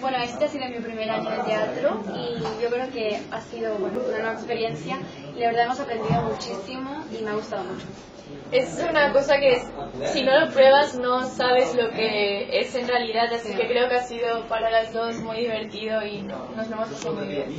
Bueno, este ha sido mi primer año de teatro y yo creo que ha sido una nueva experiencia la verdad hemos aprendido muchísimo y me ha gustado mucho. Es una cosa que si no lo pruebas no sabes lo que es en realidad, así que creo que ha sido para las dos muy divertido y nos lo hemos pasado muy bien.